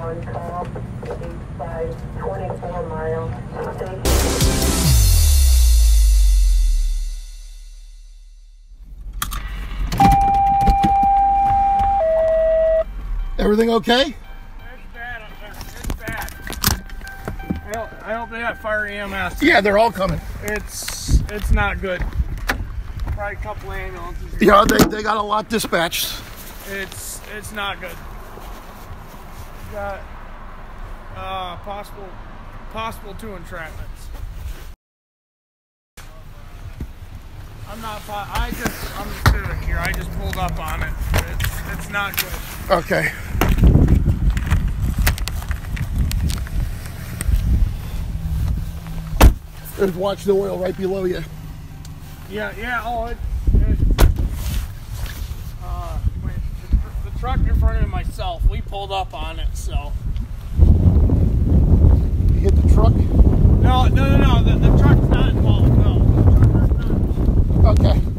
911 call, east side, 24 mile, station. Everything okay? It's bad up. It's bad. I hope, I hope they got fire EMS. Yeah, they're all coming. It's it's not good. Probably a couple ambulances. Yeah, they, they got a lot dispatched. It's it's not good. Got uh, possible possible two entrapments. I'm not. I just I'm sitting here. I just pulled up on it. It's it's not good. Okay. There's watch the oil right below you. Yeah, yeah. Oh, it. it uh, wait, the, tr- the truck in front of me, myself. We pulled up on it, so. You hit the truck. No, no, no, no. The, the truck's not involved. No. The truck's not. Okay.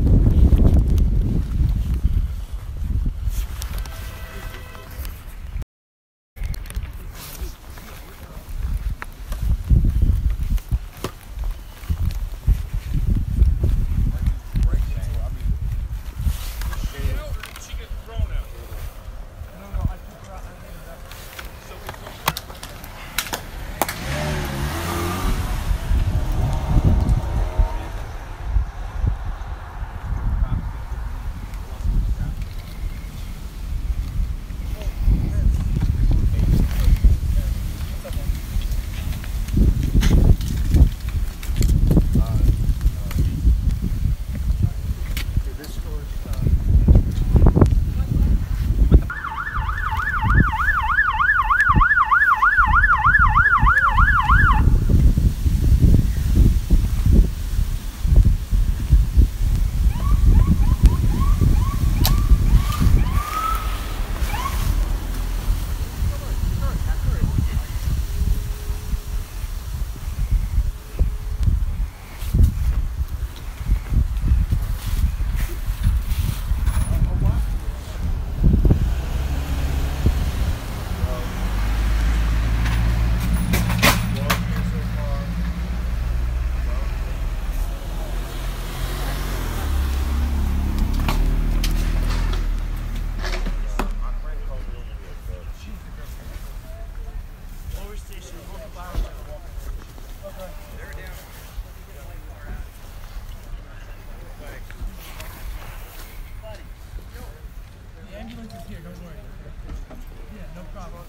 No problem.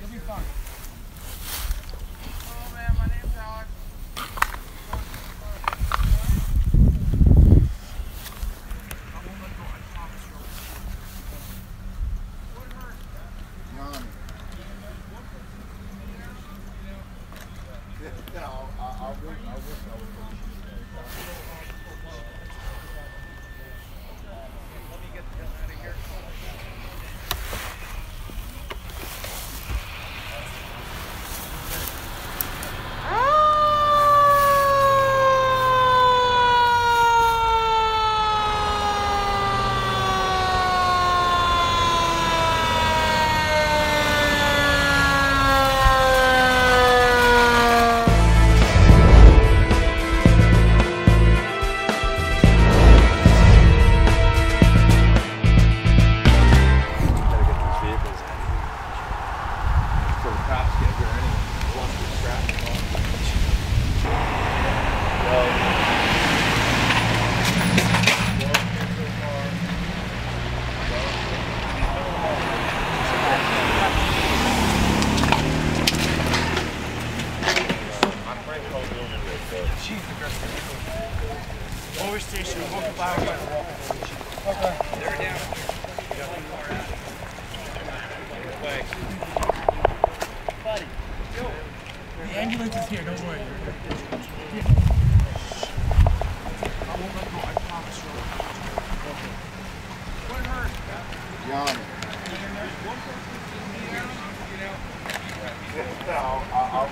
You'll be fine.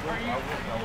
Are you?